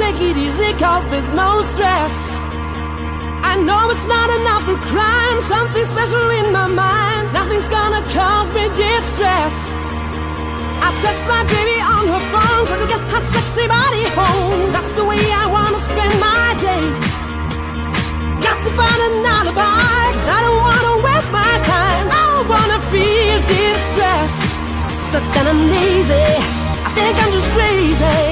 easy cause there's no stress. I know it's not enough for crime, something special in my mind. Nothing's gonna cause me distress. I text my baby on her phone, trying to get her sexy body home. That's the way I wanna spend my day. Got to find an alibi, cause I don't wanna waste my time. I don't wanna feel distress. Stuck and I'm lazy I think I'm just crazy,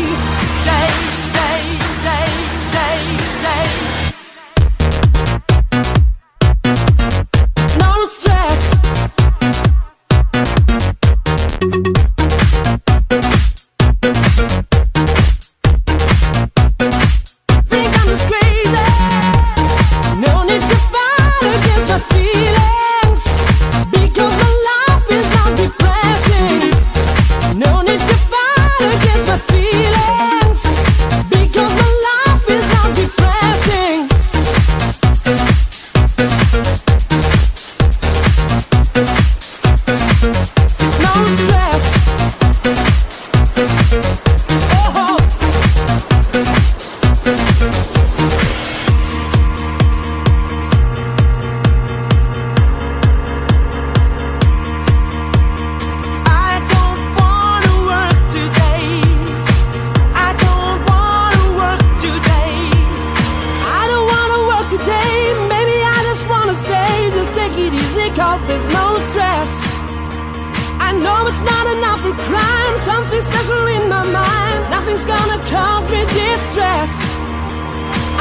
lazy.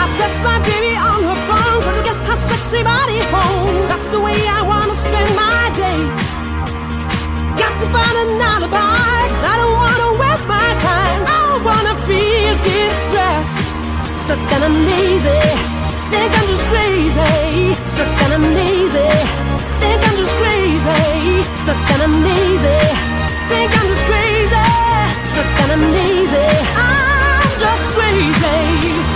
I text my baby on her phone, trying to get her sexy body home. That's the way I wanna spend my days. Got to find an alibi, cause I don't wanna waste my time. I don't wanna feel distress. Stuck and I'm lazy, think I'm just crazy, stuck and I'm lazy. Think I'm just crazy, stuck and I'm lazy. I'm just crazy. stupid and lazy. I'm just crazy.